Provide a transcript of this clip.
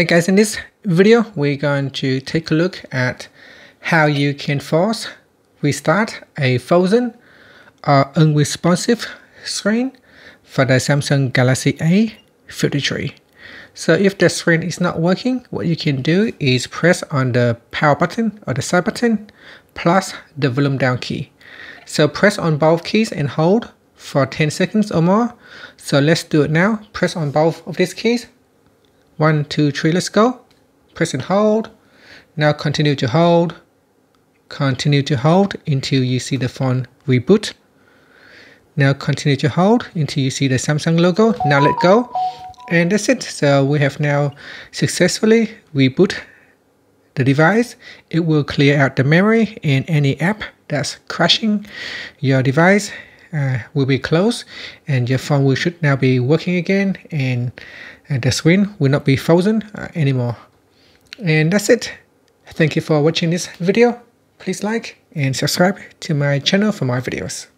Hey guys, in this video, we're going to take a look at how you can force restart a frozen or unresponsive screen for the Samsung Galaxy A53. So if the screen is not working, what you can do is press on the power button or the side button plus the volume down key. So press on both keys and hold for 10 seconds or more. So let's do it now. Press on both of these keys one, two, three, let's go. Press and hold. Now continue to hold. Continue to hold until you see the phone reboot. Now continue to hold until you see the Samsung logo. Now let go. And that's it. So we have now successfully reboot the device. It will clear out the memory and any app that's crashing your device uh, will be closed and your phone will should now be working again and the screen will not be frozen uh, anymore. And that's it. Thank you for watching this video. Please like and subscribe to my channel for more videos.